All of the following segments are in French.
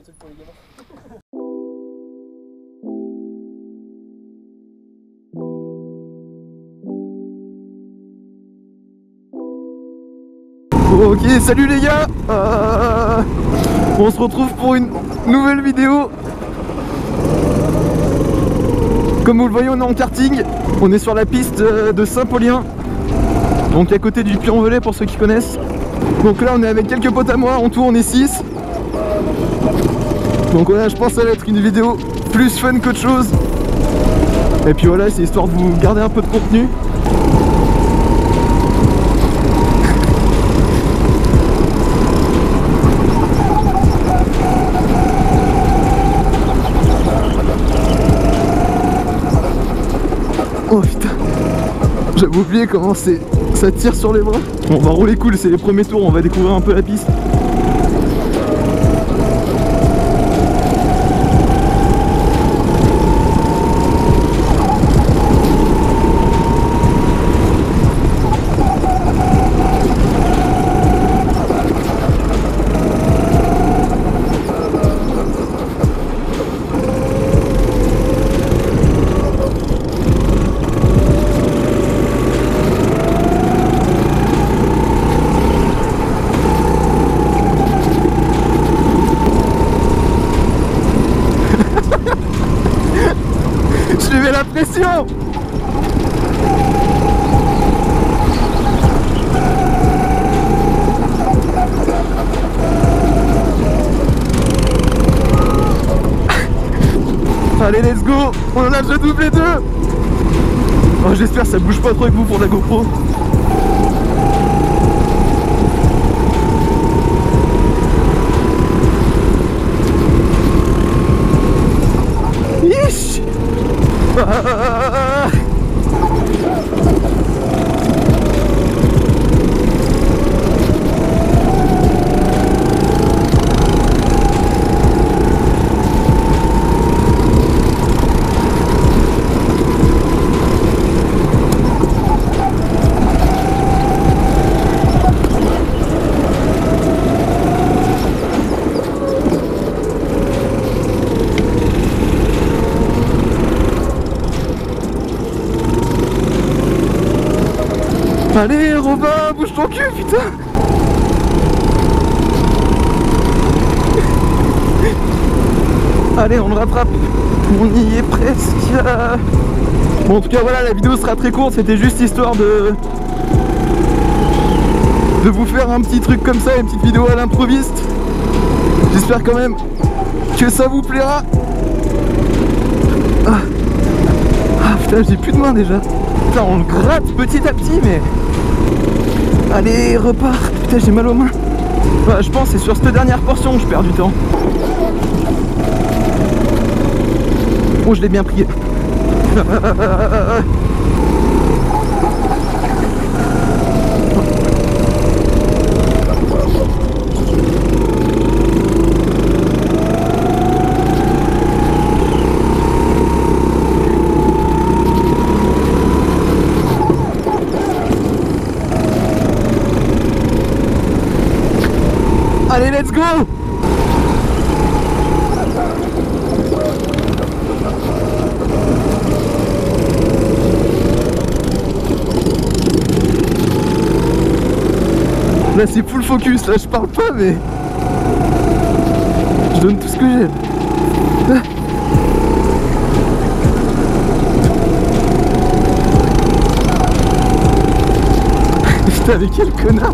Ok, salut les gars Euh, On se retrouve pour une nouvelle vidéo. Comme vous le voyez, on est en karting. On est sur la piste euh, de Saint-Paulien. Donc à côté du Puy-en-Velay pour ceux qui connaissent. Donc là, on est avec quelques potes à moi. En tout, on est 6. Donc voilà, je pense que ça va être une vidéo plus fun qu'autre chose. Et puis voilà, c'est histoire de vous garder un peu de contenu. Oh putain J'avais oublié comment c'est ça tire sur les bras. On va rouler cool, c'est les premiers tours, on va découvrir un peu la piste. Allez let's go. On en a déjà doublé deux. Oh j'espère que ça bouge pas trop avec vous pour la GoPro Yeesh Ah Allez Robin, bouge ton cul putain Allez on le rattrape On y est presque Bon en tout cas voilà la vidéo sera très courte, c'était juste histoire de de vous faire un petit truc comme ça, une petite vidéo à l'improviste. J'espère quand même que ça vous plaira. Ah, Ah, putain j'ai plus de main déjà. Putain on le gratte petit à petit mais. Allez repart Putain j'ai mal aux mains. Ouais, je pense que c'est sur cette dernière portion que je perds du temps. Oh je l'ai bien pris. Allez, let's go Là c'est full focus, là je parle pas mais... Je donne tout ce que j'ai. Ah. Putain mais quel connard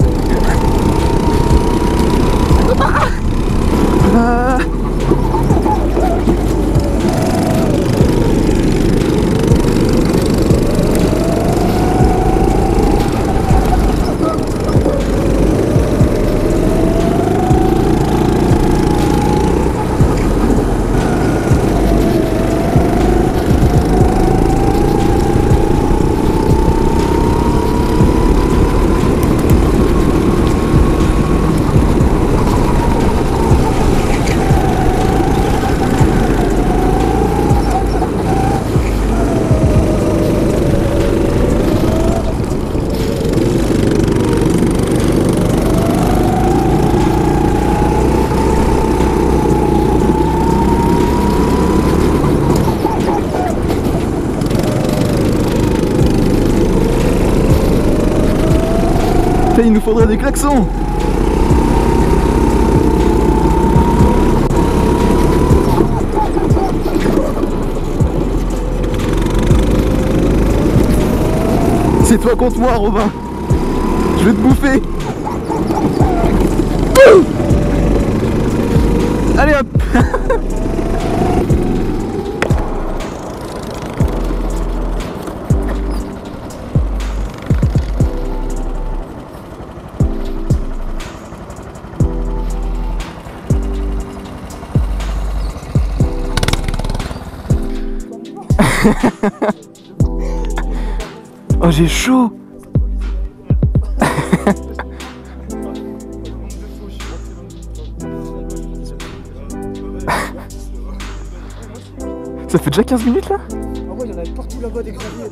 nous faudrait des klaxons. C'est toi contre moi, Robin. Je vais te bouffer Oh j'ai chaud Ça fait déjà 15 minutes là? Ah ouais, il y en avait partout là-bas des graviers.